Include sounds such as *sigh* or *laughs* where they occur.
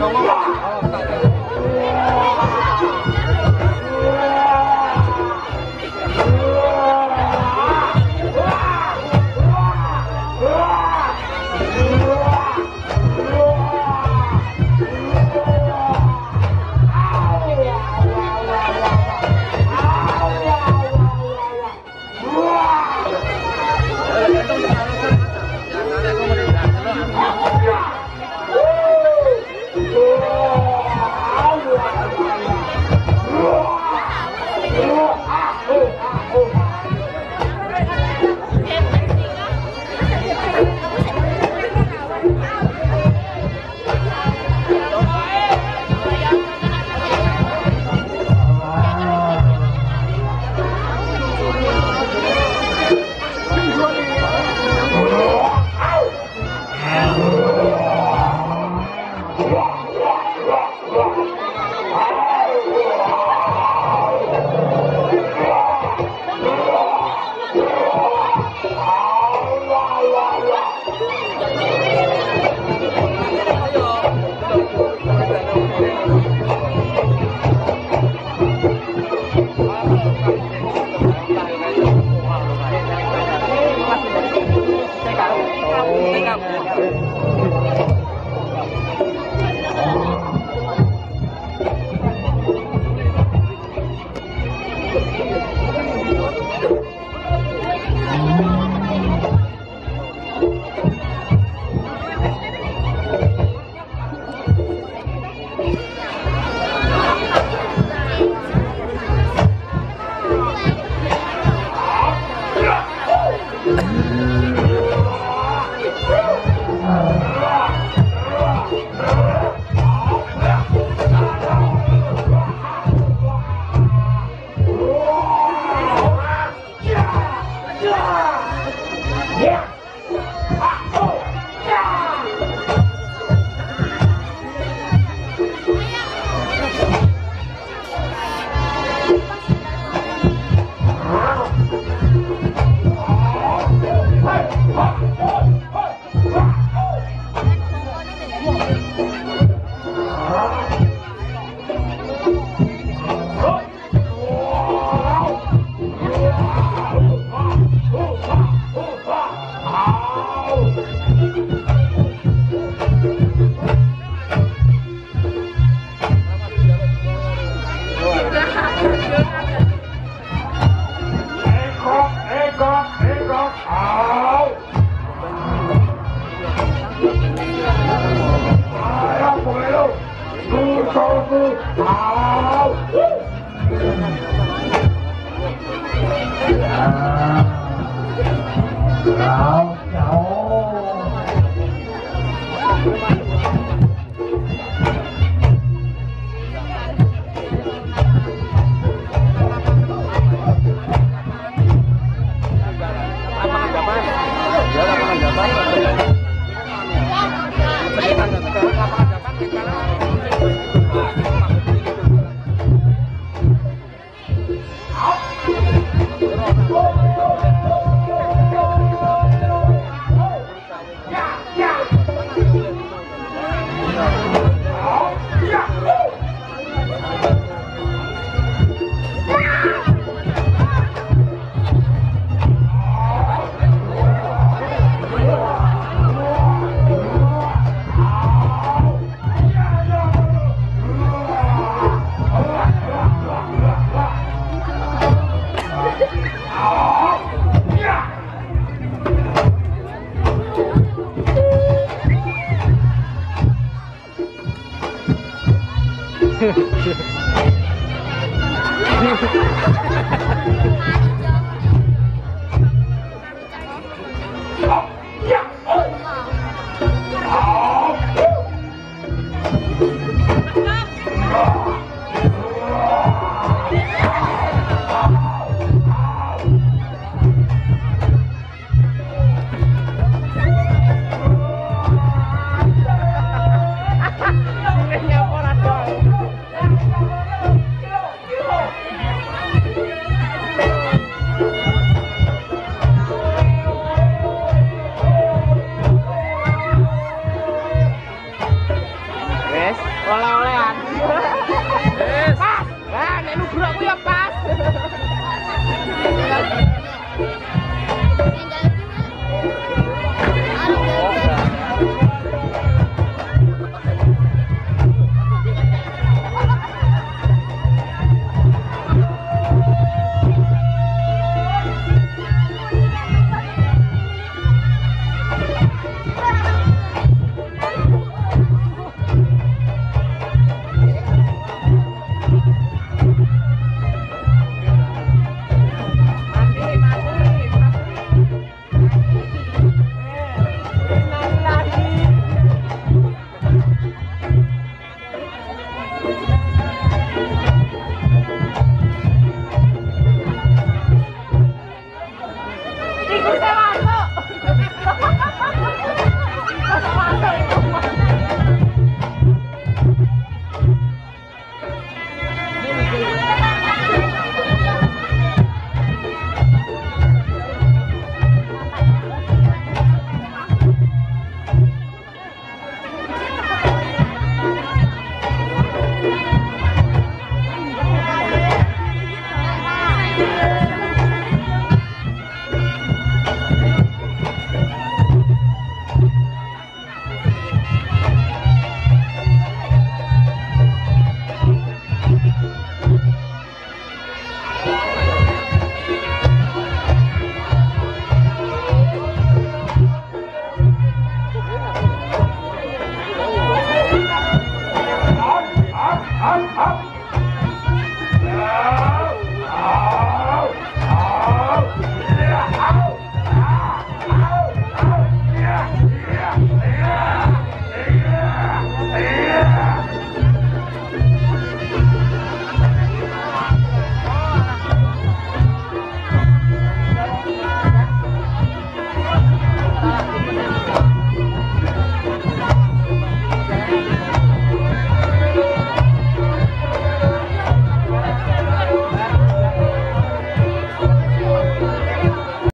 Come on. Au. Yeah. *laughs*